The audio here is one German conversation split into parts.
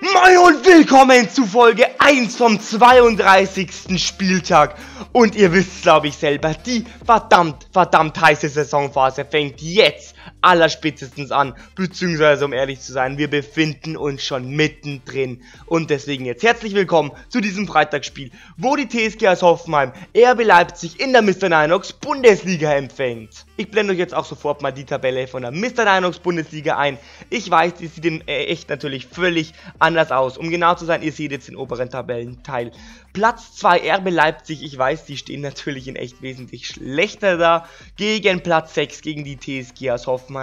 Moin und willkommen zu Folge 1 vom 32. Spieltag. Und ihr wisst glaube ich selber, die verdammt, verdammt heiße Saisonphase fängt jetzt allerspätestens an. Beziehungsweise um ehrlich zu sein, wir befinden uns schon mittendrin. Und deswegen jetzt herzlich willkommen zu diesem Freitagsspiel, wo die TSG aus Hoffenheim RB Leipzig in der Mr. Ninox Bundesliga empfängt. Ich blende euch jetzt auch sofort mal die Tabelle von der Mr. Dinox Bundesliga ein. Ich weiß, die sieht in äh, echt natürlich völlig anders aus. Um genau zu sein, ihr seht jetzt den oberen Tabellenteil. Platz 2 RB Leipzig, ich weiß, die stehen natürlich in echt wesentlich schlechter da. Gegen Platz 6, gegen die TSG aus Hoffenheim.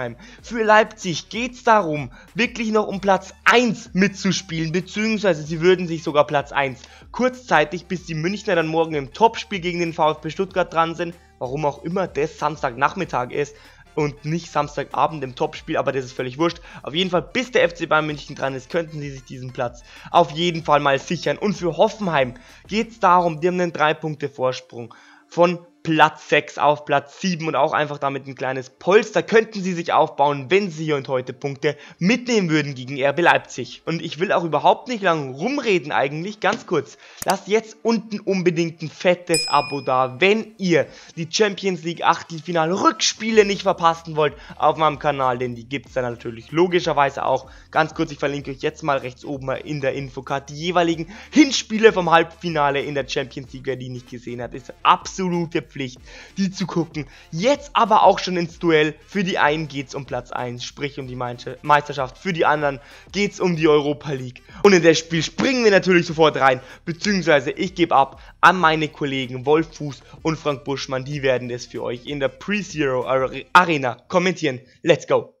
Für Leipzig geht es darum, wirklich noch um Platz 1 mitzuspielen, beziehungsweise sie würden sich sogar Platz 1 kurzzeitig, bis die Münchner dann morgen im Topspiel gegen den VfB Stuttgart dran sind, warum auch immer das Samstagnachmittag ist und nicht Samstagabend im Topspiel, aber das ist völlig wurscht. Auf jeden Fall, bis der FC Bayern München dran ist, könnten sie sich diesen Platz auf jeden Fall mal sichern. Und für Hoffenheim geht es darum, die haben einen 3 Punkte Vorsprung von Platz 6 auf Platz 7 und auch einfach damit ein kleines Polster könnten sie sich aufbauen, wenn sie hier und heute Punkte mitnehmen würden gegen RB Leipzig. Und ich will auch überhaupt nicht lang rumreden eigentlich, ganz kurz. Lasst jetzt unten unbedingt ein fettes Abo da, wenn ihr die Champions League Achtelfinale Rückspiele nicht verpassen wollt auf meinem Kanal, denn die gibt es dann natürlich logischerweise auch. Ganz kurz, ich verlinke euch jetzt mal rechts oben in der Infocard die jeweiligen Hinspiele vom Halbfinale in der Champions League, wer die nicht gesehen hat, ist absolute Pflicht, die zu gucken. Jetzt aber auch schon ins Duell. Für die einen geht es um Platz 1, sprich um die Meisterschaft. Für die anderen geht es um die Europa League. Und in das Spiel springen wir natürlich sofort rein. Beziehungsweise ich gebe ab an meine Kollegen Wolf Fuß und Frank Buschmann. Die werden es für euch in der Pre-Zero Arena kommentieren. Let's go!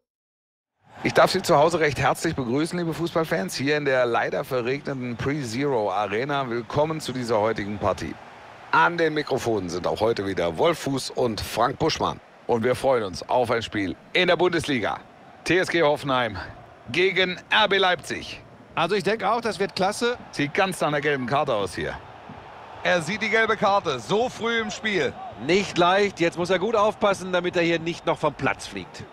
Ich darf Sie zu Hause recht herzlich begrüßen, liebe Fußballfans, hier in der leider verregneten Pre-Zero Arena. Willkommen zu dieser heutigen Partie. An den Mikrofonen sind auch heute wieder Wolf Fuß und Frank Buschmann. Und wir freuen uns auf ein Spiel in der Bundesliga. TSG Hoffenheim gegen RB Leipzig. Also ich denke auch, das wird klasse. Sieht ganz nach einer gelben Karte aus hier. Er sieht die gelbe Karte, so früh im Spiel. Nicht leicht, jetzt muss er gut aufpassen, damit er hier nicht noch vom Platz fliegt.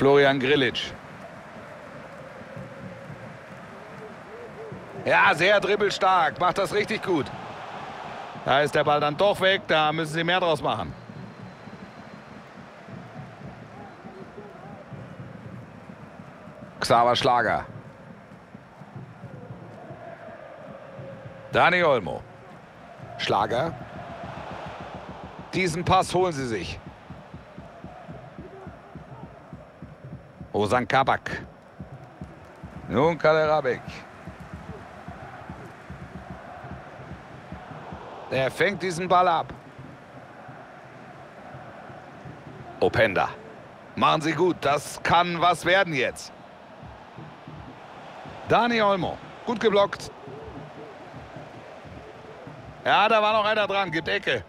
Florian Grillitsch. Ja, sehr dribbelstark, macht das richtig gut. Da ist der Ball dann doch weg, da müssen sie mehr draus machen. Xaver Schlager. Dani Olmo. Schlager. Diesen Pass holen sie sich. Osan Kabak. Nun Kaderabek. Er fängt diesen Ball ab. Openda. Machen Sie gut, das kann was werden jetzt. Dani Olmo. Gut geblockt. Ja, da war noch einer dran. Gibt Ecke.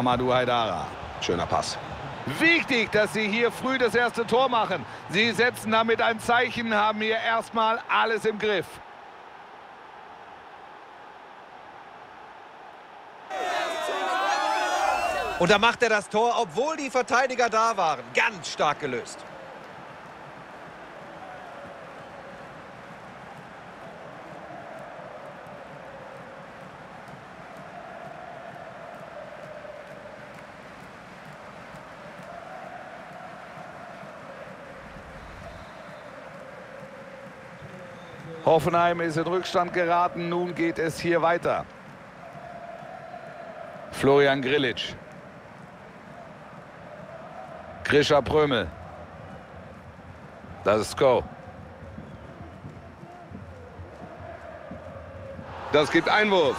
Amadou Haidara. Schöner Pass. Wichtig, dass sie hier früh das erste Tor machen. Sie setzen damit ein Zeichen, haben hier erstmal alles im Griff. Und da macht er das Tor, obwohl die Verteidiger da waren. Ganz stark gelöst. Hoffenheim ist in Rückstand geraten. Nun geht es hier weiter. Florian Grillitsch. Grisha Prömel. Das ist Go. Das gibt Einwurf.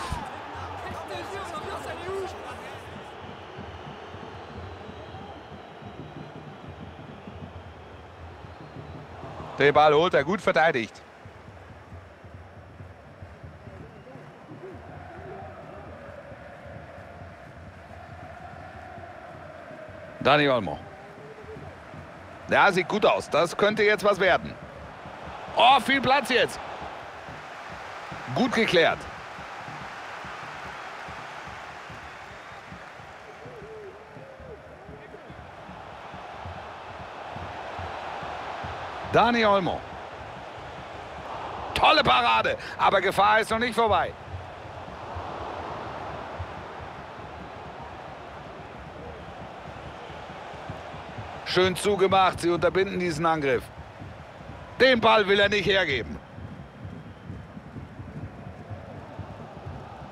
Den Ball holt er gut verteidigt. Dani Olmo. Ja, sieht gut aus. Das könnte jetzt was werden. Oh, viel Platz jetzt. Gut geklärt. Dani Olmo. Tolle Parade, aber Gefahr ist noch nicht vorbei. Schön zugemacht, sie unterbinden diesen Angriff. Den Ball will er nicht hergeben.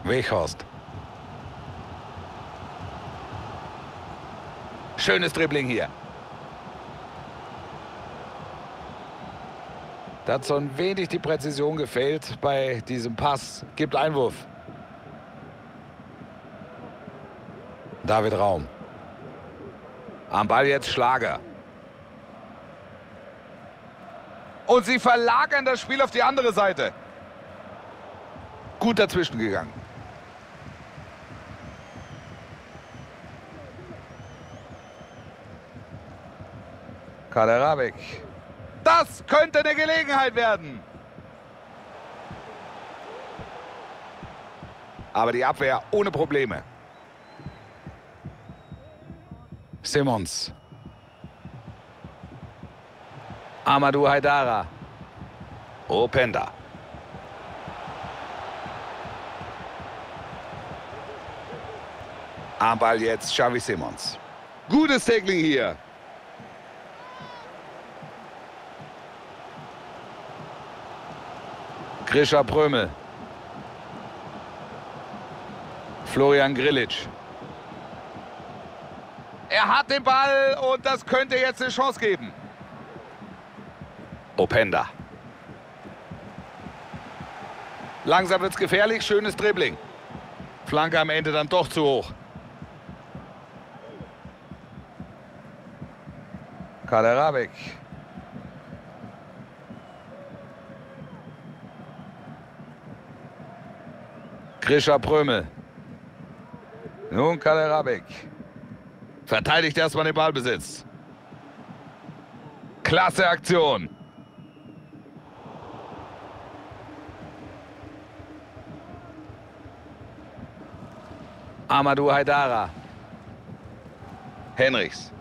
Weghorst. Schönes Dribbling hier. Da hat so ein wenig die Präzision gefehlt bei diesem Pass. Gibt Einwurf. David Raum. Am Ball jetzt Schlager. Und sie verlagern das Spiel auf die andere Seite. Gut dazwischen gegangen. Kaderabek. Das könnte eine Gelegenheit werden. Aber die Abwehr ohne Probleme. Simmons. Amadou Haidara. Openda. Am Ball jetzt Xavi Simmons. Gutes Tackling hier. Grisha Prömel. Florian Grillitsch. Er hat den Ball und das könnte jetzt eine Chance geben. Openda. Langsam wird es gefährlich, schönes Dribbling. Flanke am Ende dann doch zu hoch. Kaderabek. Grisha Prömel. Nun Kaderabek. Verteidigt erstmal den Ballbesitz. Klasse Aktion. Amadou Haidara. Henrichs.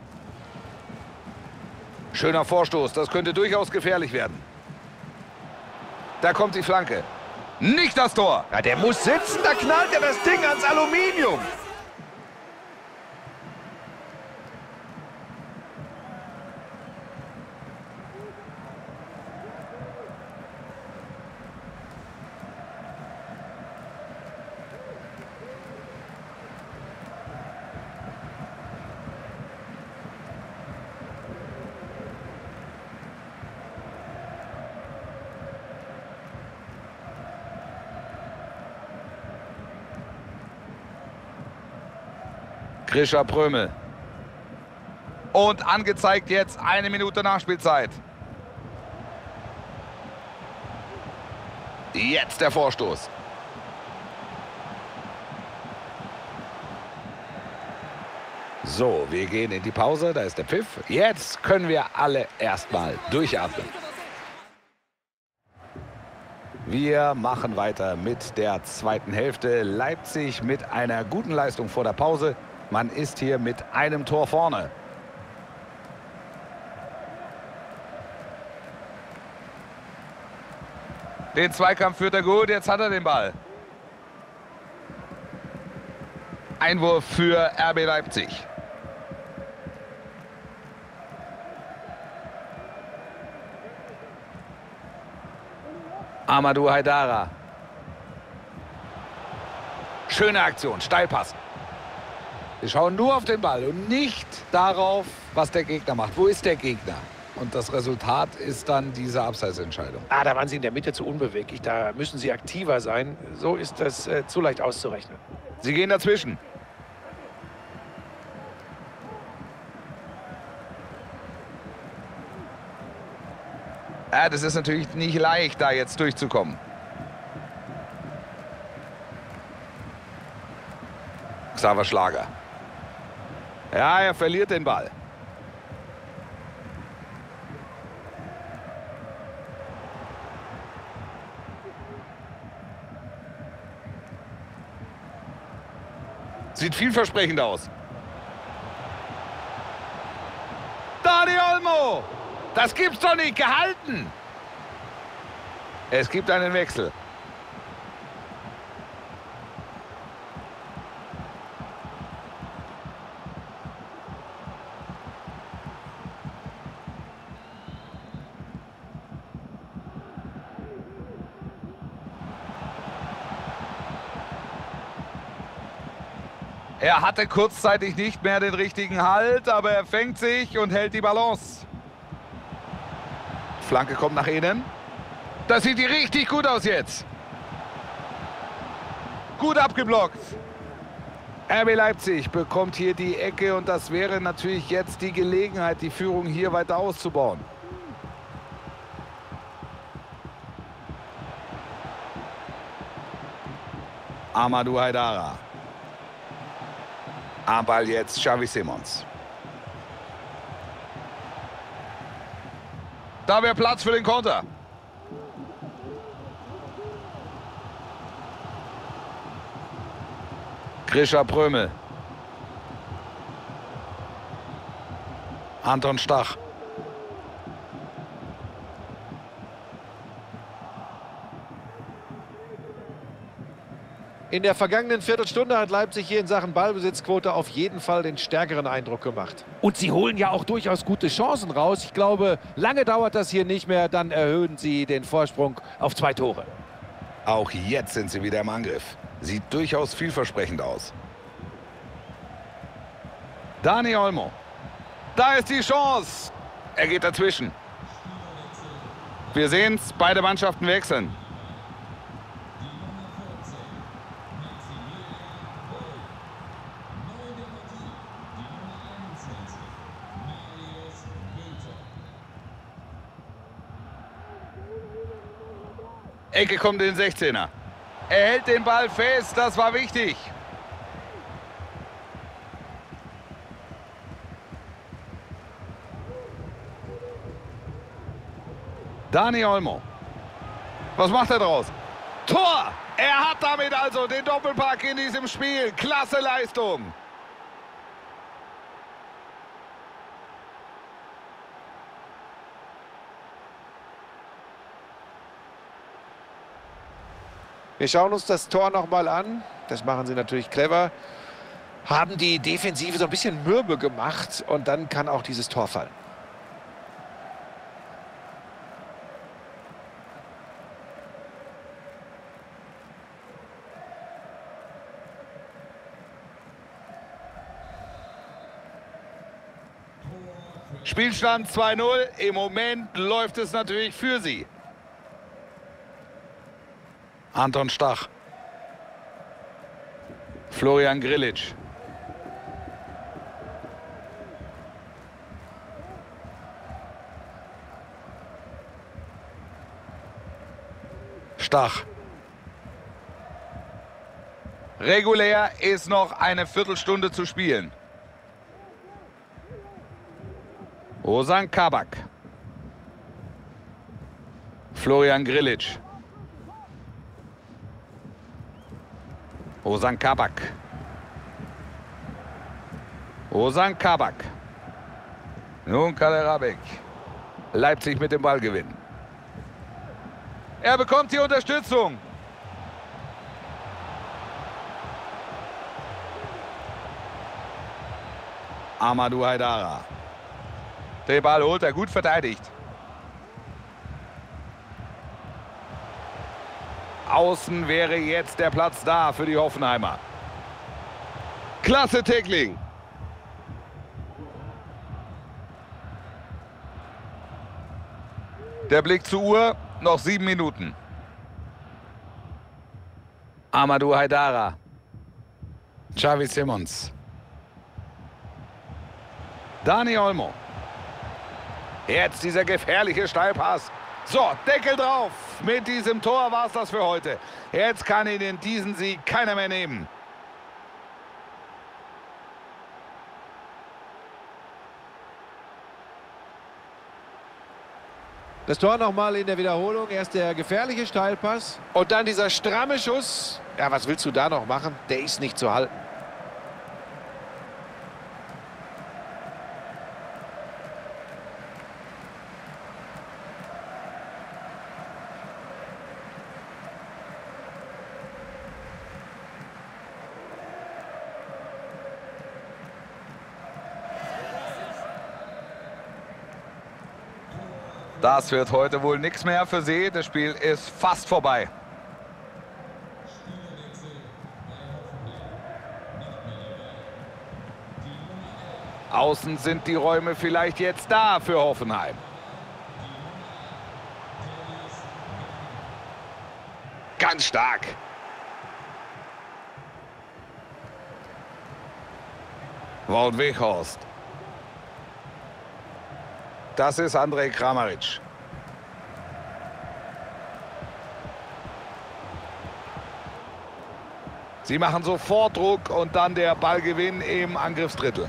Schöner Vorstoß, das könnte durchaus gefährlich werden. Da kommt die Flanke. Nicht das Tor. Ja, der muss sitzen, da knallt er das Ding ans Aluminium. Grisha Prömel. Und angezeigt jetzt eine Minute Nachspielzeit. Jetzt der Vorstoß. So, wir gehen in die Pause. Da ist der Pfiff. Jetzt können wir alle erstmal durchatmen. Wir machen weiter mit der zweiten Hälfte. Leipzig mit einer guten Leistung vor der Pause. Man ist hier mit einem Tor vorne. Den Zweikampf führt er gut, jetzt hat er den Ball. Einwurf für RB Leipzig. Amadou Haidara. Schöne Aktion, Steilpass. Wir schauen nur auf den Ball und nicht darauf, was der Gegner macht. Wo ist der Gegner? Und das Resultat ist dann diese Abseitsentscheidung. Ah, da waren sie in der Mitte zu unbeweglich. Da müssen sie aktiver sein. So ist das äh, zu leicht auszurechnen. Sie gehen dazwischen. Ja, das ist natürlich nicht leicht, da jetzt durchzukommen. Xaver Schlager. Ja, er verliert den Ball. Sieht vielversprechend aus. Dani Olmo! Das gibt's doch nicht! Gehalten! Es gibt einen Wechsel. Er hatte kurzzeitig nicht mehr den richtigen Halt, aber er fängt sich und hält die Balance. Flanke kommt nach innen. Das sieht richtig gut aus jetzt. Gut abgeblockt. RB Leipzig bekommt hier die Ecke und das wäre natürlich jetzt die Gelegenheit, die Führung hier weiter auszubauen. Amadou Haidara. Ball jetzt Xavi Simons. Da wäre Platz für den Konter. Grisha Prömel. Anton Stach. In der vergangenen Viertelstunde hat Leipzig hier in Sachen Ballbesitzquote auf jeden Fall den stärkeren Eindruck gemacht. Und sie holen ja auch durchaus gute Chancen raus. Ich glaube, lange dauert das hier nicht mehr. Dann erhöhen sie den Vorsprung auf zwei Tore. Auch jetzt sind sie wieder im Angriff. Sieht durchaus vielversprechend aus. Dani Olmo. Da ist die Chance. Er geht dazwischen. Wir sehen es, beide Mannschaften wechseln. Ecke kommt in den 16er. Er hält den Ball fest, das war wichtig. Dani Olmo. Was macht er draus? Tor! Er hat damit also den Doppelpack in diesem Spiel. Klasse Leistung. Wir schauen uns das Tor nochmal an. Das machen sie natürlich clever. Haben die Defensive so ein bisschen mürbe gemacht und dann kann auch dieses Tor fallen. Spielstand 2-0. Im Moment läuft es natürlich für sie. Anton Stach. Florian Grillitsch. Stach. Regulär ist noch eine Viertelstunde zu spielen. Osan Kabak. Florian Grillitsch. Osan Kabak. Osan Kabak. Nun Kaderabek. Leipzig mit dem Ball gewinnen. Er bekommt die Unterstützung. Amadou Haidara. Den Ball holt er gut verteidigt. Außen wäre jetzt der Platz da für die Hoffenheimer. Klasse Tackling. Der Blick zur Uhr, noch sieben Minuten. Amadou Haidara. Xavi Simons. Dani Olmo. Jetzt dieser gefährliche Steilpass. So, Deckel drauf. Mit diesem Tor war es das für heute. Jetzt kann Ihnen diesen Sieg keiner mehr nehmen. Das Tor nochmal in der Wiederholung. Erst der gefährliche Steilpass. Und dann dieser stramme Schuss. Ja, was willst du da noch machen? Der ist nicht zu halten. Das wird heute wohl nichts mehr für sie. Das Spiel ist fast vorbei. Außen sind die Räume vielleicht jetzt da für Hoffenheim. Ganz stark. Wout Weghorst. Das ist Andrej Kramaric. Sie machen sofort Druck und dann der Ballgewinn im Angriffsdrittel.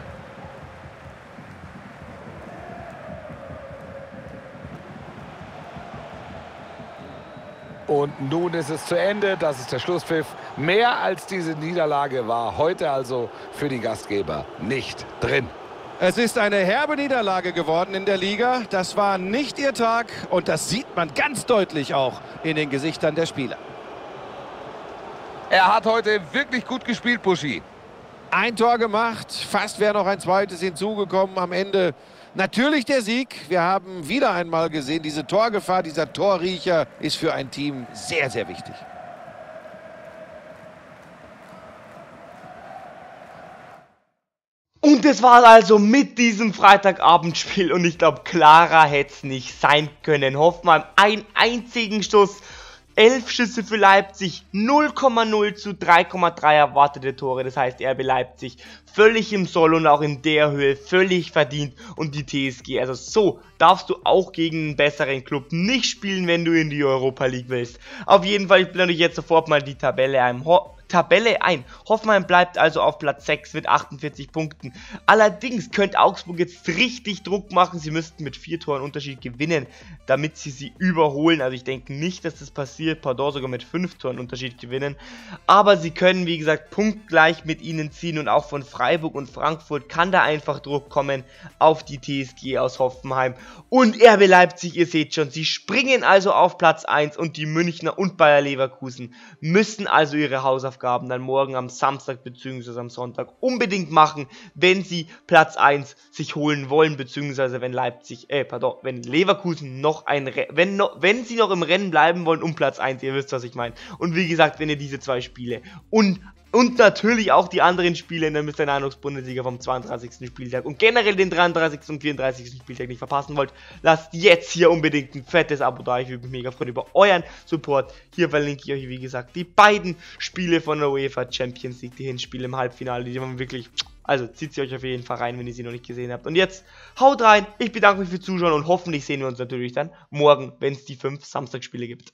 Und nun ist es zu Ende. Das ist der Schlusspfiff. Mehr als diese Niederlage war heute also für die Gastgeber nicht drin. Es ist eine herbe Niederlage geworden in der Liga. Das war nicht ihr Tag und das sieht man ganz deutlich auch in den Gesichtern der Spieler. Er hat heute wirklich gut gespielt, Buschi. Ein Tor gemacht, fast wäre noch ein zweites hinzugekommen am Ende. Natürlich der Sieg. Wir haben wieder einmal gesehen, diese Torgefahr, dieser Torriecher ist für ein Team sehr, sehr wichtig. Und das war also mit diesem Freitagabendspiel und ich glaube, klarer hätte es nicht sein können. Hoffmann einen einzigen Schuss, 11 Schüsse für Leipzig, 0,0 zu 3,3 erwartete Tore. Das heißt, RB Leipzig völlig im Soll und auch in der Höhe völlig verdient und die TSG. Also so darfst du auch gegen einen besseren Club nicht spielen, wenn du in die Europa League willst. Auf jeden Fall, ich blende euch jetzt sofort mal die Tabelle ein. Tabelle ein. Hoffenheim bleibt also auf Platz 6 mit 48 Punkten. Allerdings könnte Augsburg jetzt richtig Druck machen. Sie müssten mit 4 Toren Unterschied gewinnen, damit sie sie überholen. Also ich denke nicht, dass das passiert. Pardon sogar mit 5 Toren Unterschied gewinnen. Aber sie können, wie gesagt, punktgleich mit ihnen ziehen. Und auch von Freiburg und Frankfurt kann da einfach Druck kommen auf die TSG aus Hoffenheim. Und RB Leipzig, ihr seht schon, sie springen also auf Platz 1. Und die Münchner und Bayer Leverkusen müssen also ihre Hausaufgaben Hausaufgaben dann morgen am Samstag bzw. am Sonntag unbedingt machen, wenn sie Platz 1 sich holen wollen, beziehungsweise wenn Leipzig, äh, pardon, wenn Leverkusen noch ein, Re wenn, no wenn sie noch im Rennen bleiben wollen um Platz 1, ihr wisst, was ich meine. Und wie gesagt, wenn ihr diese zwei Spiele und und natürlich auch die anderen Spiele in der Mr. Nanuks Bundesliga vom 32. Spieltag und generell den 33. und 34. Spieltag nicht verpassen wollt, lasst jetzt hier unbedingt ein fettes Abo da. Ich würde mich mega freuen über euren Support. Hier verlinke ich euch, wie gesagt, die beiden Spiele von der UEFA Champions League, die Hinspiele im Halbfinale, die waren wirklich... Also zieht sie euch auf jeden Fall rein, wenn ihr sie noch nicht gesehen habt. Und jetzt haut rein. Ich bedanke mich fürs Zuschauen und hoffentlich sehen wir uns natürlich dann morgen, wenn es die fünf Samstagsspiele gibt.